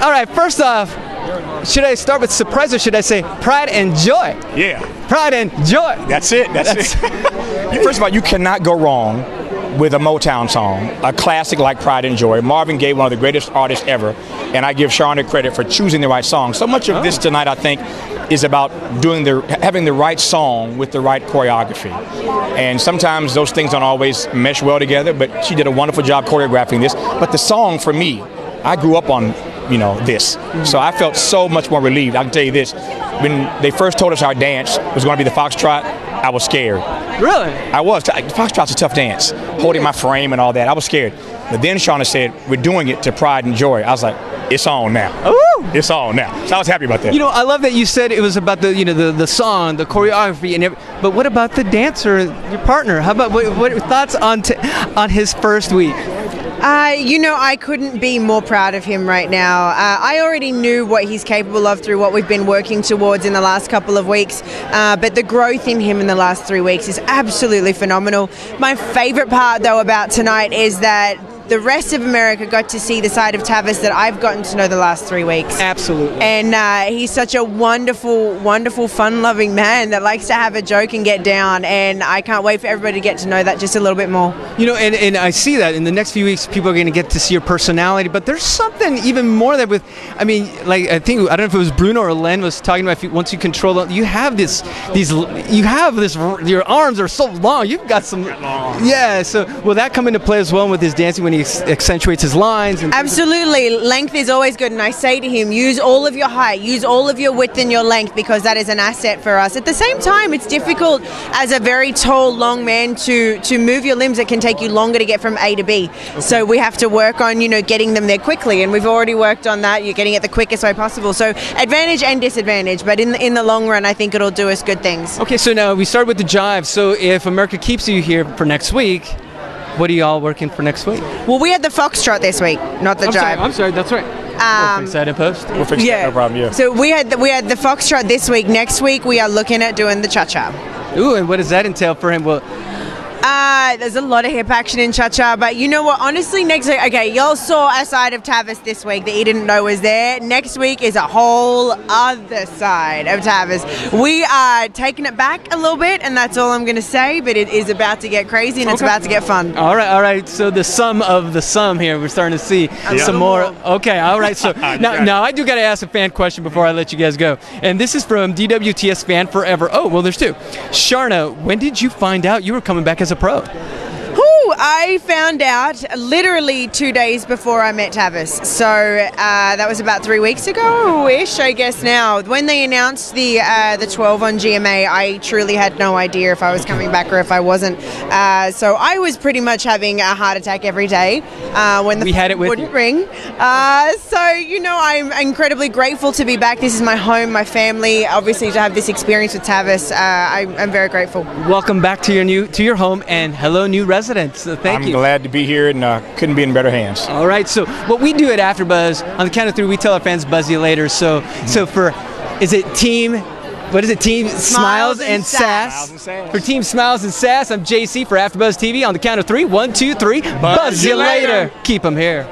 All right, first off, should I start with surprise or should I say pride and joy? Yeah, Pride and joy. that's it. That's, it. First of all, you cannot go wrong with a Motown song, a classic like Pride and Joy. Marvin Gaye, one of the greatest artists ever, and I give Sharna credit for choosing the right song. So much of oh. this tonight, I think, is about doing the having the right song with the right choreography. And sometimes those things don't always mesh well together, but she did a wonderful job choreographing this. But the song for me, I grew up on you know this, so I felt so much more relieved. I can tell you this: when they first told us our dance was going to be the foxtrot, I was scared. Really? I was. Foxtrot's a tough dance, holding my frame and all that. I was scared. But then Sharna said, "We're doing it to pride and joy." I was like, "It's on now. Ooh. It's on now." So I was happy about that. You know, I love that you said it was about the you know the, the song, the choreography, and every, but what about the dancer, your partner? How about what, what thoughts on t- on his first week? Uh, you know, I couldn't be more proud of him right now. Uh, I already knew what he's capable of through what we've been working towards in the last couple of weeks, uh, but the growth in him in the last three weeks is absolutely phenomenal. My favourite part, though, about tonight is that the rest of America got to see the side of Tavis that I've gotten to know the last three weeks. Absolutely. And uh, he's such a wonderful, wonderful, fun-loving man that likes to have a joke and get down. And I can't wait for everybody to get to know that just a little bit more. You know, and, and I see that in the next few weeks, people are going to get to see your personality. But there's something even more that with, I mean, like I think I don't know if it was Bruno or Len was talking about. If you, once you control it, you have this, these, you have this. Your arms are so long. You've got some. Yeah. So will that come into play as well with his dancing when he ex- accentuates his lines? And Absolutely. Length is always good. And I say to him, use all of your height, use all of your width and your length because that is an asset for us. At the same time, it's difficult as a very tall, long man to, to move your limbs. It can take you longer to get from A to B. So we have to work on, you know, getting them there quickly. And we've already worked on that. You're getting it the quickest way possible. So advantage and disadvantage. But in the, in the long run, I think it'll do us good things. Okay, so now we start with the jive. So if America keeps you here for next week, what are y'all working for next week? Well, we had the foxtrot this week, not the I'm jive. sorry, I'm sorry, that's right. Um, we'll fix that in post. we'll fix that, no problem. Yeah. So we had the, we had the foxtrot this week. Next week we are looking at doing the cha cha. Ooh, and what does that entail for him? Well, Uh, there's a lot of hip action in cha cha, but you know what? Honestly, next week, okay, y'all saw a side of Tavis this week that you didn't know was there. Next week is a whole other side of Tavis. We are taking it back a little bit, and that's all I'm going to say. But it is about to get crazy and it's about to get fun. all right, all right. So the sum of the sum here, we're starting to see some more. Okay, all right. So now, now I do got to ask a fan question before I let you guys go, and this is from DWTS fan forever. Oh, well, there's two. Sharna, when did you find out you were coming back as a pro? I found out literally two days before I met Tavis. So uh, that was about three weeks ago, ish, I guess now. When they announced the uh, the 12 on GMA, I truly had no idea if I was coming back or if I wasn't. Uh, so I was pretty much having a heart attack every day uh, when the We had it wouldn't you. ring. Uh, so, you know, I'm incredibly grateful to be back. This is my home, my family. Obviously, to have this experience with Tavis, uh, I, I'm very grateful. Welcome back to your new to your home, and hello, new residents. So thank I'm you. glad to be here and uh, couldn't be in better hands. All right. So what we do at AfterBuzz on the count of three, we tell our fans buzz you later. So so for is it team? What is it? Team Smiles, and and Sass. Sass. Smiles and Sass. For Team Smiles and Sass, I'm JC for AfterBuzz TV. On the count of three, one, two, three. Buzz, you you later. later. Keep them here.